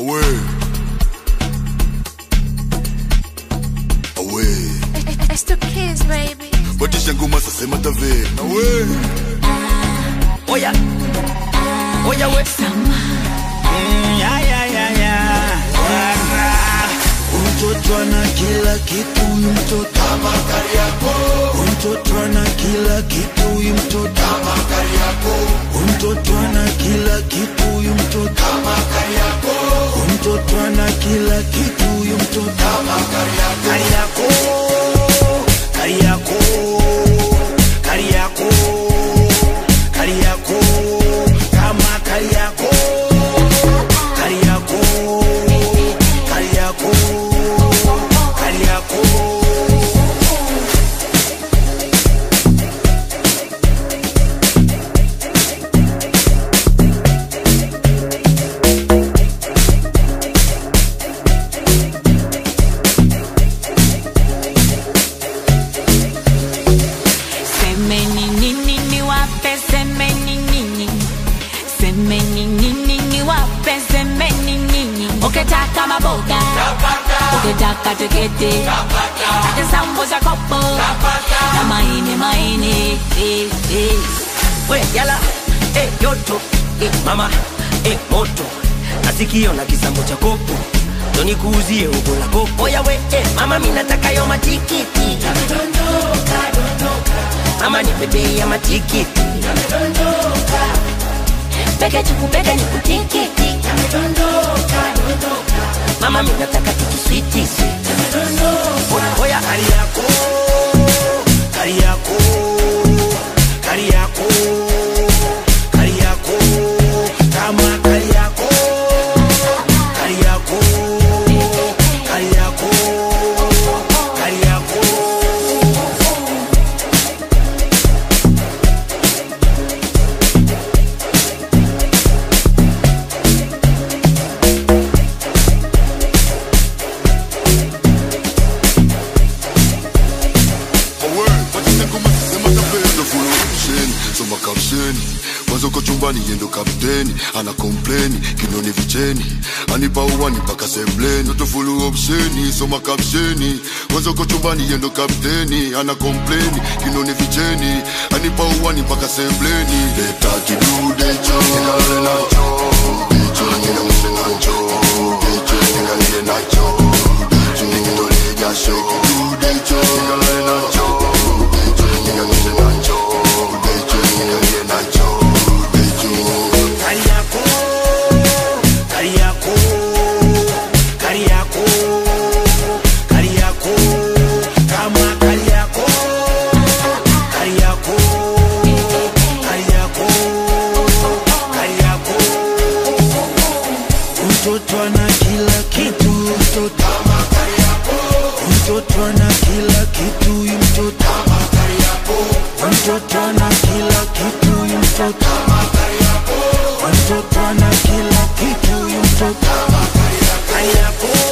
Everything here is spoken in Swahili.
Away. Away. It's the kids, baby. Batisha ngoma sasa matave. Away. Oya, oya we. Mtoto ana kila kitu mtoto kama. Mtoto ana kila kitu mtoto kitu huyu mtoto kama niwape, semeni nini. Ukitaka maboga, ukitaka tiketi, hata sambo za kopo na maini maini. eh, eh. We, yala. Eh, yoto. Eh, mama. Eh, moto. Nasikio na kisambo cha kopo. Ndo nikuuzie ugo la kopo. yawe eh, mama mi nataka yo matikiti. Mama ni bebe ya matikiti. Peke ni kutikiti. Mama mi nataka. Oya. Kariakoo. Mwanzo uko chumbani yendo kapteni. Ana kompleni Kinoni vicheni. Anipa uwani mpaka sembleni. Ndo opsheni. Soma kapsheni. Mwanzo uko chumbani yendo kapteni. Ana kompleni Kinoni vicheni. Anipa uwani mpaka sembleni. Leta kidude cho. Ningale nacho. Mtoto ana kila kitu, mtoto kama Kariapo, mtoto ana kila kitu, mtoto kama Kariapo, mtoto ana kila kitu, mtoto kama Kariapo, mtoto ana kila kitu, mtoto kama Kariapo.